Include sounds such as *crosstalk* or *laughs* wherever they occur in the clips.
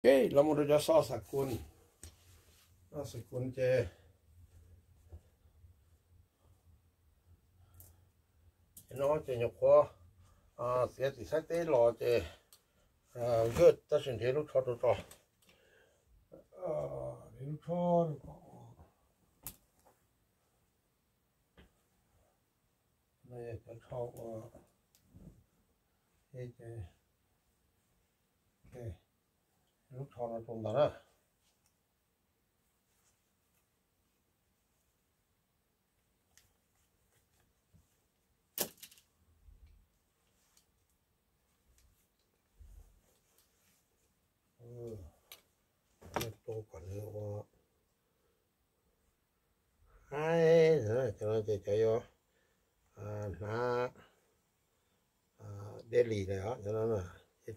โอเคเรามาดูจะซอสักคุณซอสักคุณเจน้องจะยกคออ่าเสียติสักเตหรอเจอ่าเกิดตัดสินเทลูกชอตัวต่ออ่าลูกชอตัวนี่จะกข้าอ่เฮ้เจโอเค cho nó trông đó ừ hai nữa cho nó chạy chạy vô. À nó à để lì này đó cho nó là cái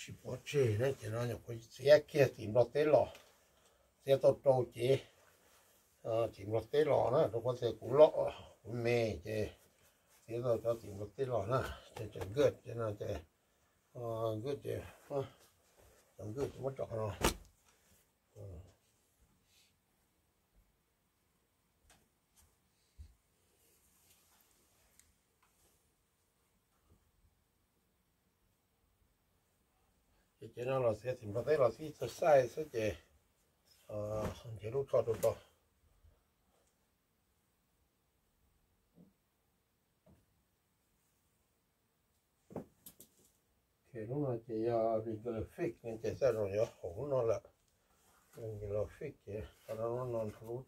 chỉ bỏ chế đấy cho nó nhập cái xe kia tìm lọt tế lò. Xe tô tô chế tìm lọt tế lò nữa nó có xe cũ lọ mê chế thế rồi cho tìm lọt tế lò nữa chế chế gớt chế nó chế gớt chế ờ làm good mất chọn nó thì chỉ là sẽ tìm là khi sai sẽ chỉ ờ chỉ lúc cho được thì lúc nào chỉ regular fix nên chỉ sẽ rồi nhớ hổ nó là regular fix chỉ cho nó nó non fruit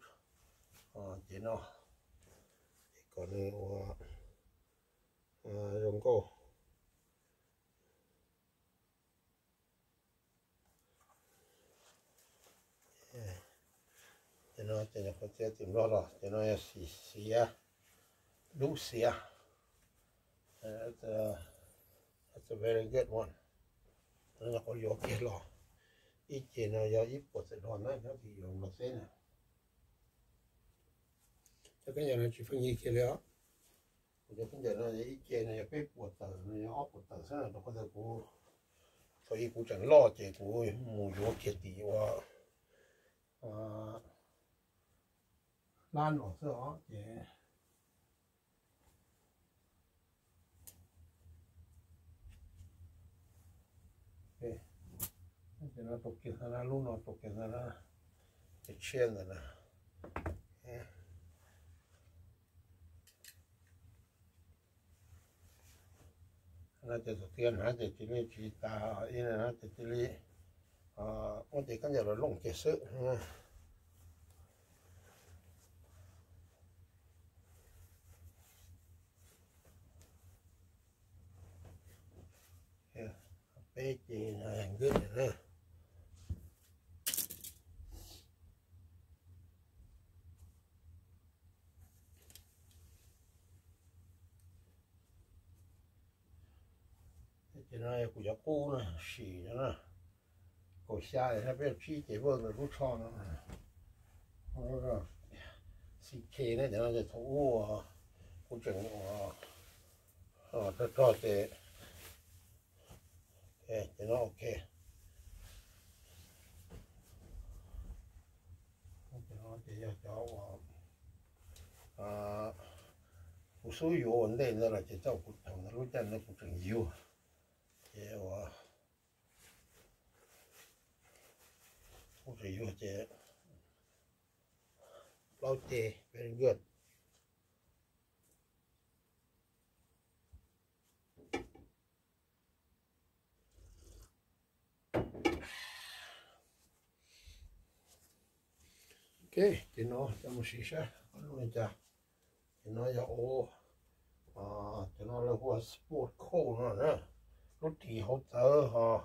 ờ chỉ nó. Còn ờ, ờ, dùng cô nó cho nó có thể tìm lo rồi cho nó xì xìa lú that's a, that's a very good one. Nó có vô kia lo ít chỉ là do ít của sự lo nó nó thì dùng nó thế nào cho cái nhà nó chỉ phân nghi kia nữa cho cái nhà nó ít chỉ nó cái của tờ nó ốp của tờ thế nào nó có thể cố, tôi cố chẳng lo chỉ của mù vô kia thì ว่า à 铁地哇，啊。lan ở giữa để để để nó tục kia nó luôn nó tục kia nó cái chen rồi nè nó chỉ đầu tiên nó chỉ chỉ lấy chỉ ta yên là nó chỉ chỉ lấy à ông chỉ cái giờ là lồng cái sự bé Good rồi đó này nói của cháu cô nè xì nữa nè. Cổ xa thì nó biết chi chỉ vâng là rút cho nó nó là xì kê này thì nó sẽ thủ của trường ờ cho cho thế. Okay, you know, okay. Okay, okay, ya cháu à một số yếu vấn đề nữa là chỉ cháu cũng thằng nó lúc chân nó cũng chẳng yếu thế và cũng chỉ yếu chứ bao tê very good ok, thì nó, cho một xí xe luôn này cha thì nó là ô à thì nó là hoa sport cool nữa nè. Lúc thì hỗ trợ họ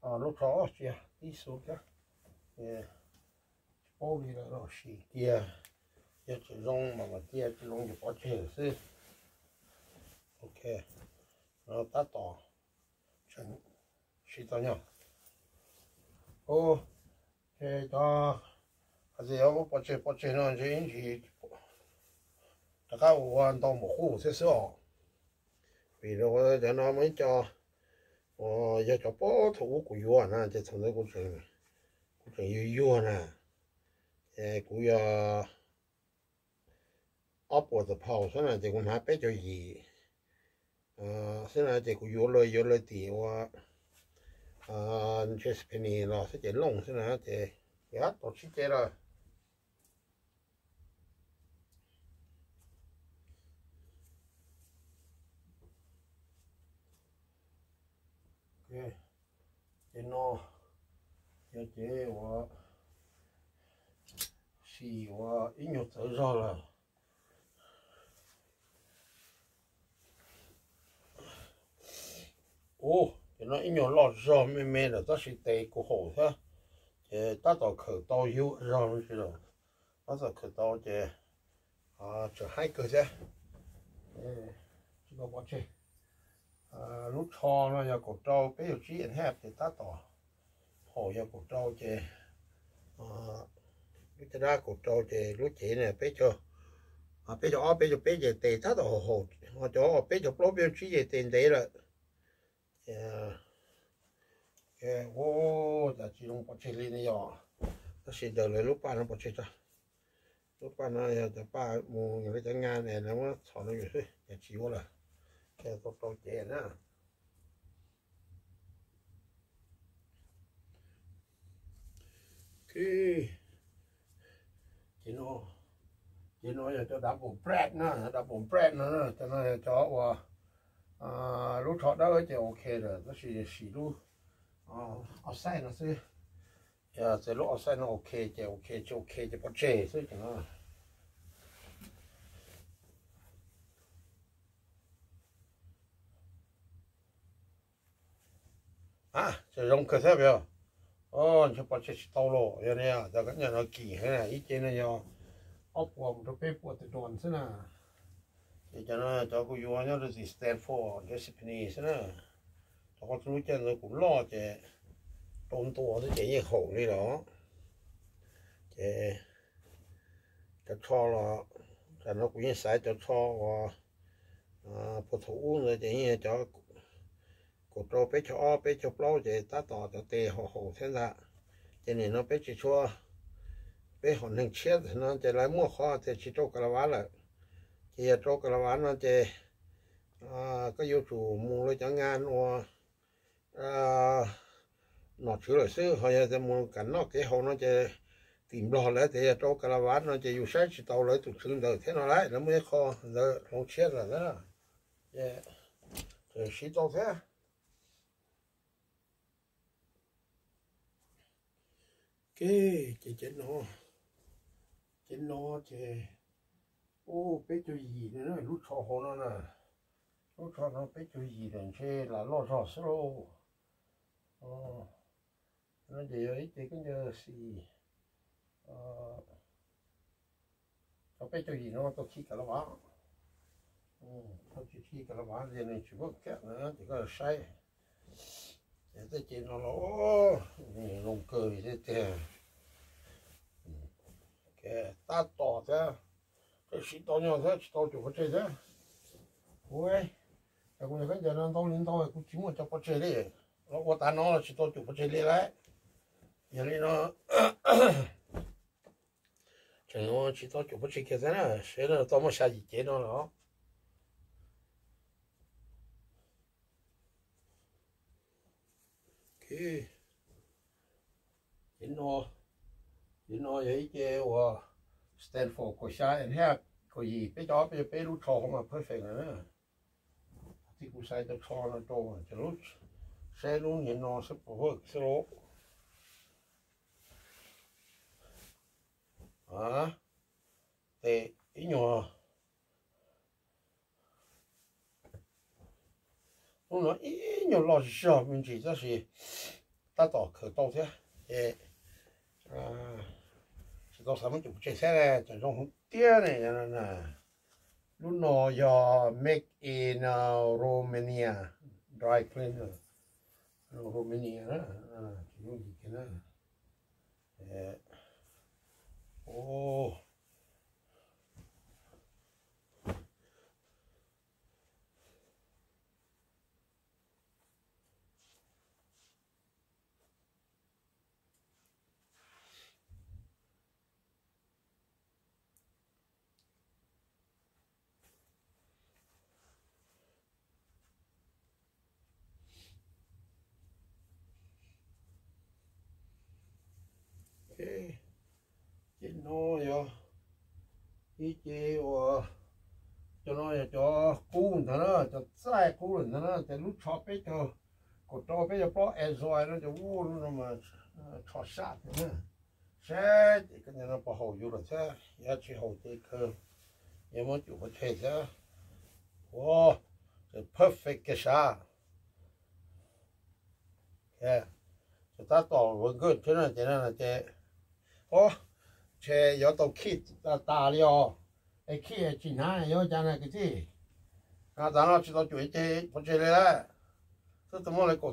à lúc đó chứ đi số cả yeah bố đi là nó xí kia. Giờ chỉ rong mà mà kia chỉ rong thì bỏ chơi chứ ok, nó tắt tỏ. Chân xí tao nhau. Ô thế đó 아직 여보 뻗치 뻗치는 이제 인지 다가 원도 뭐 호세서 vì rồi cho nó mới cho ờ giờ cho bố thủ của yêu nè thì thằng đấy cũng chừng cũng chừng yêu yêu nè 에 cũng giờ upward the pole thế này thì cũng hả bé cho gì ờ thế này thì cũng yêu lời yêu lời thì wa ờ just penny lo sẽ chỉ lông thế này thì ya tổ chức thế rồi okay thì nó giờ chế và xì và ít nhiều tới rồi là ô thì nó ít nhiều lọt rồi mê mê là ta sẽ tê của hồ thế thì ta tao khởi tao yếu rồi chứ rồi ta tao khởi tao à cho hai cơ chứ chỉ À, lúc cho nó giờ cổ trâu bây giờ chỉ ăn hẹp thì ta tao hồ giờ cổ trâu chè. À lúc ra cổ trâu chè lúc chỉ này bây giờ à bây giờ ở bây giờ bây giờ tê ta tao hồ họ chỗ bây giờ lúc bây giờ chỉ về tiền đấy rồi. Yeah cái ô dạ, đã chỉ dùng bọc chế lên này rồi ta sẽ đợi lại lúc ba nó bọc chế cho lúc ba nó giờ ta ba mua người ta ngang này nó mới thọ nó rồi ya chỉ vô là cái tốt tốt chế nữa cái chỉ nó chỉ nó giờ cho đáp bùn bread nữa, đáp bùn bread nữa, cho nó cho vào à lúc thọ đó thì ok rồi à, nó chỉ dạ, chỉ lúc à ở sai nó sẽ giờ sẽ lúc ở sai nó ok thì ok thì ok thì bắt chế 所以 à cho dùng cơ thể biểu ô cho bỏ chết tàu lộ giờ này à giờ cái nhà nó này ít trên này giờ ốc quầm cho bếp của tự đoàn thế nào thì cho nó cho cô yêu nhau rồi gì stand for discipline thế nào cho con chú chân nó cũng lo chứ tôn tổ nó chỉ như khổ đi đó chứ cho cho là cho nó cũng như sai cho cho à phụ thủ rồi chỉ như cho cổ trâu bé cho bé cho lâu để ta tỏ cho tề hồ hồ thế nào cho nên nó bé chỉ cho bé hòn nên chết thì nó chỉ lấy mua kho thì chỉ cho cái lá là thì cho cái lá nó chỉ à có yêu chủ mua lấy chẳng ngàn hoặc à nó chữa lại xứ. Họ giờ mua cảnh nó cái hồ nó chỉ tìm lo lại thì cho cái lá nó chỉ yêu sách chỉ tàu lấy tụt xương đời thế nó lấy nó mới kho dạ, rồi không chết rồi đó yeah rồi chỉ tàu chị chết nó. Chết nó chị ô, bé chú gì nữa, nó lúc cho hồ nó nè. Lúc cho nó, bé chú gì rồi chứ là lo cho solo ờ nó để ấy thì cái nhờ gì ờ cho bé chú gì nó tôi khi cả nó bán ừ tôi khi chỉ cả nó bán thì này chỉ có kẹt nữa, chỉ có là sai để tôi chị nó là ô lông cười thế thế cái ta tỏ thế cái sĩ tỏ nhỏ thế chỉ tỏ chủ có chơi thế ui cái cũng cái giờ nó tao lên tao cũng chỉ muốn cho có chơi đấy. Nó có ta nó chỉ tỏ chủ có chơi đi đấy giờ này nó *coughs* chẳng nó chỉ tỏ chủ có chơi cái thế nào sẽ là tao mới xài gì chế nó đó cái nó you know vậy wa stand Stanford của sha anh ha có gì? Bây giờ bây giờ bây lúc thọ mà perfect nữa ti ku sai cho tho na to mà, chứ lúc sai luôn nhìn nó sẽ phù hợp sẽ lỗ. À thì ý nó nói, ý nhỏ lo sợ mình chỉ là gì? Ta tỏ khởi tàu thế. À chỉ có sáu chục chiếc xe này trong tia này là nè lúc nào giờ make in uh, Romania dry cleaner Romania đó à, chỉ dùng gì cái đó ô chị nó giờ à, ý chế của, cho nó cho cú thằng nó cho sai cú thằng nó cho lúc cho bé cho có cho bé cho bỏ e rồi nó cho vô nó mà à, cho sát nữa. Cái này nó thế giá chỉ hậu thế cơ. Nhưng mà chịu có thế thế wow perfect cái sao yeah. Cho ta tỏ vẫn cho nên cho nên là thế. ช要到ย大大了ดตาต要讲那个คิดจี到หาย不จานะกที่อ呃จารย์เราชิดจุ๋ย到จพ不เลย呃ะทุ我ทุกโมเลกด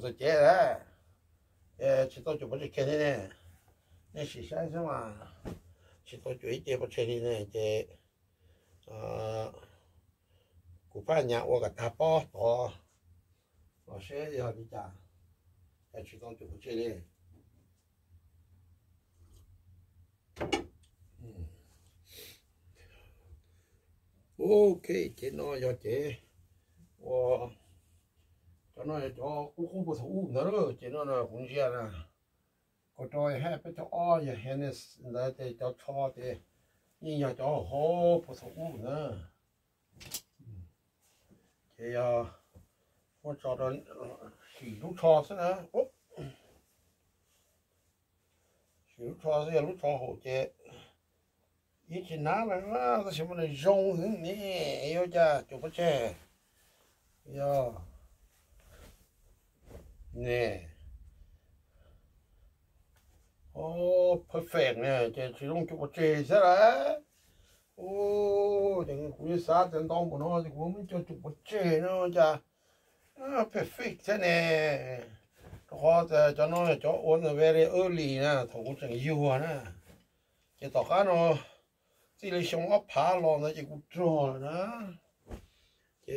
老师，你好，你去到主播去嘞？Ok chế nó cho chế và cho nó cho cũng không có thủ nữa rồi chế nó là cũng gì nè. Có cho hai cái cho o hiện nay là để cho cho thì nhưng mà cho họ có thủ nữa. Thì à ờ, con cho nó ờ, chỉ lúc cho thế nào chỉ lúc cho thế lúc cho hỗ trợ 一起拿了那个什么的肉呢，要家就不吃，要，呢，哦，perfect 呢，这这种就不吃下来，哦，这个估计啥子当不孬，这我们就就不吃呢家，啊，perfect 呢，或者叫那叫 on very early 呢，头整油啊呢，就到看咯。Cá nó là xong ấp phá lò nó chỉ cũng trò đó chỉ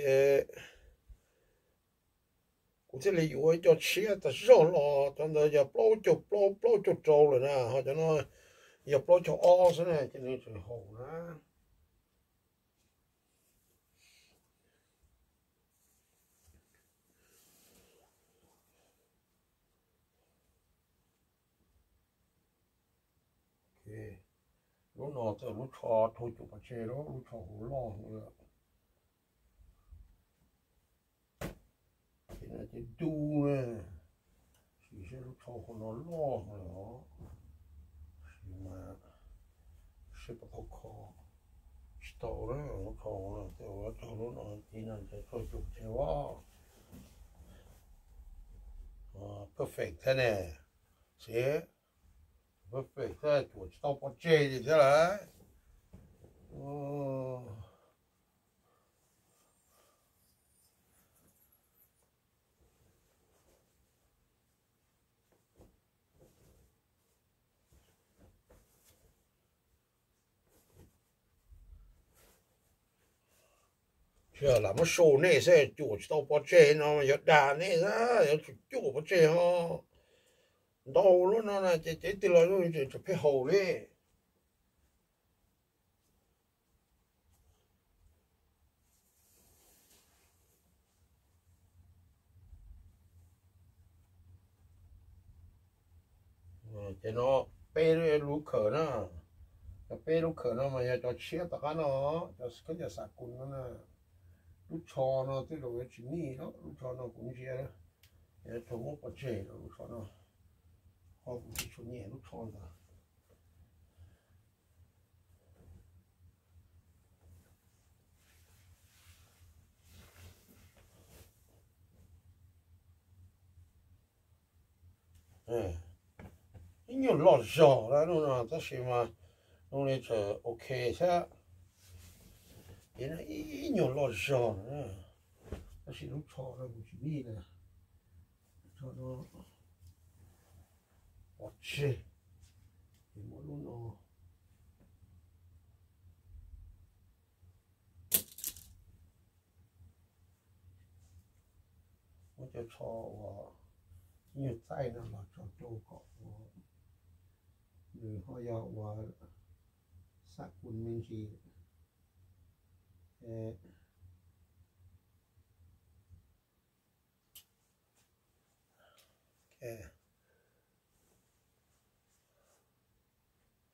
cũng thế là yêu cho chia ta rõ lò cho nó giờ bao chục bao bao chục trâu rồi nè họ cho nó giờ bao cho o thế này cho nên chuyện lúc nào từ lúc cho thôi chụp chè đó lúc cho hổ lo nữa thì là chỉ du nè chỉ sẽ lúc cho hổ nó lo nữa thì mà sẽ bắt đầu khó tàu đấy, lúc cho nó thì ở cho lúc nào thì là sẽ thôi chụp chè quá perfect thế này sẽ phải thế chuột tao có chê gì thế đấy chưa làm một số này sẽ chủ tàu có chê nó mà giật đà này ra chủ có chê ho đâu luôn nó là chỉ chỉ từ là luôn chỉ chỉ phải hầu đi. Ờ, chỉ nó bê rồi lú khở nó. Nó bê lú khở nó mà giờ cho chia tất cả nó, cho cái giờ sạc cùn nó nè. Lú cho nó, tới rồi chỉ nhỉ nó lú cho nó cũng chia đó. Cho một cái chế lú cho nó họ cũng chỉ số nhẹ lúc thôi rồi 예. 인연 러죠. 라는 다시마 오늘 저 오케이 자. 얘는 인연 러죠. 다시 루처를 보시 미네. 저도 oche e moluno mo cho cho wa như tay nó là cho cho cọ wa người họ ya wa sắc quân minh chi eh เออ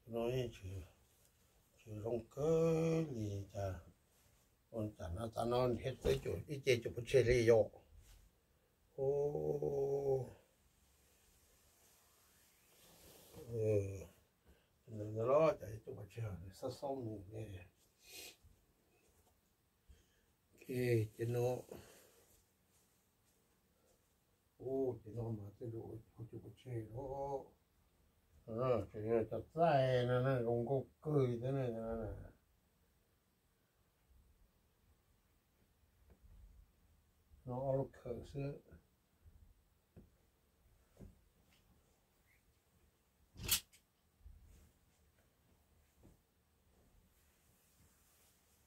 nói chữ chữ rong cơ gì chả còn chả nó ta non hết tới chỗ, ít chơi chỗ chơi đi vô. Ô. Ừ. Nó lo chạy chỗ chơi sao xong nè cái cái nó. Ô cái nó mà cái đồ chỗ chơi đó ờ thì là chặt sai nó nè không có cười thế này nè nó lúc khởi sự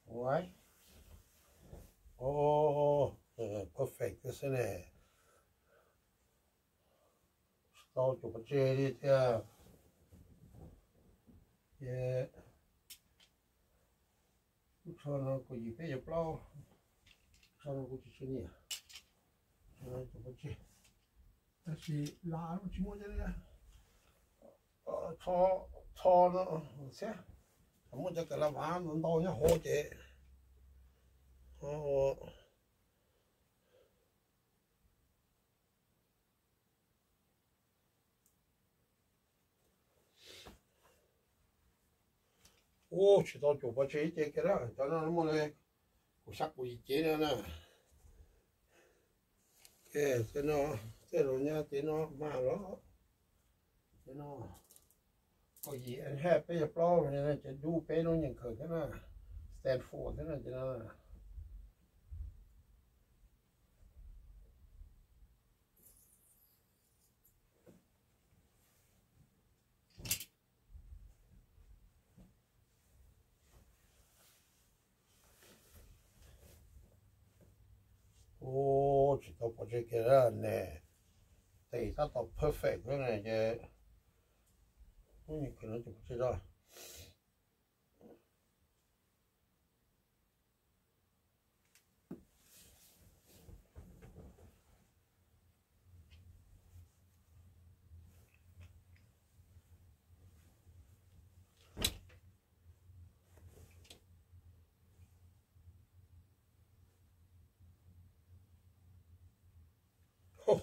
Why? Oh, perfect perfect, isn't it? Start to put it here. 예. 저는 그 입에 옆으로 저는 그 지천이야. 저는 또 뭐지? 다시 라로 지모자야. 어, 저 저는 세. 먼저 cái là bán nó đâu nhá hỗ trợ. Ờ. ô chỉ tao chụp vào chế chế cái đó cho nó muốn này của sắc của chế nữa nè. Cái cái nó cái rồi nha cái nó mà nó cái nó. Có gì anh hết bây giờ pro này là chỉ bé nó nhận khởi cái nè, stand for thế nè, cho nó ô chỉ cái đó nè thì tao tao perfect cái này chứ. Không như cái nó chụp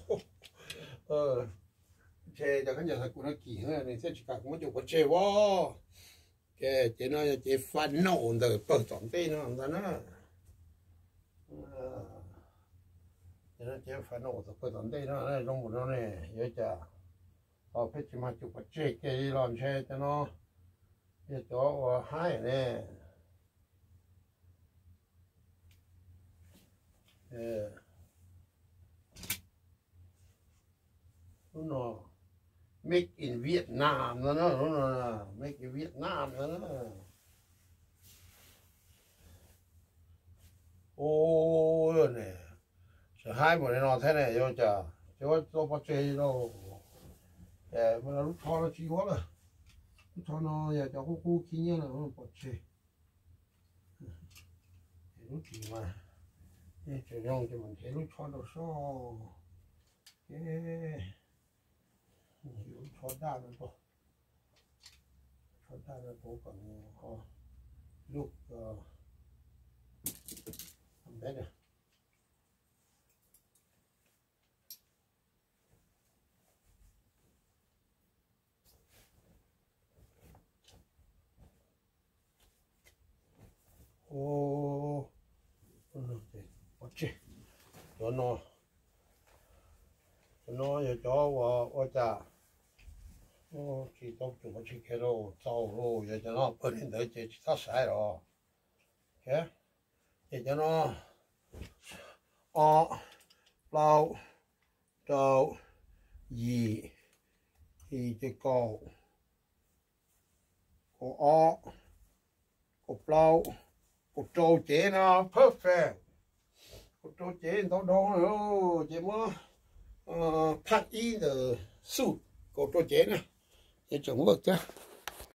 cái *laughs* đó ờ. Chè cho cái nhà thật của nó kỳ hơn này sẽ chỉ cả cũng chụp có chè wo cái chế nó chè phản nổ rồi bờ tổng tê nó làm nó. Ờ. Chè nó chế phản nổ rồi bờ tổng tê nó này trong một nó này nhớ chả họ ờ, phải chỉ mà chụp có cái làm chè cho nó. Cái chỗ ờ, hai này Yeah. Nó make in Vietnam, nó nó nó make in Vietnam, nó nó ô này sợ hai bọn này nó thế này cho chả cho cho bắt chơi đâu để mà nó lúc thọ nó chỉ quá rồi lúc thọ nó giờ cho cô cô kia là nó bắt chơi lúc gì mà. Để cho nhau cho mình thấy lúc thọ nó sao cái hiểu cho đa nó to cho đa nó to còn có lúc làm bé này ô 어찌 너너 nó giờ cho và ở cha ô chỉ tốt chủ chỉ cái đồ tàu rồi giờ cho nó bớt đến tới chỉ ta sai rồi. Dạ? Cái giờ cho nó. O lâu đầu gì thì cái cổ cổ o cổ lâu cổ trâu chế nó, perfect. Cổ trâu chế nó đâu rồi chế phát ý de su cổ trâu chế này để chuẩn vật chứ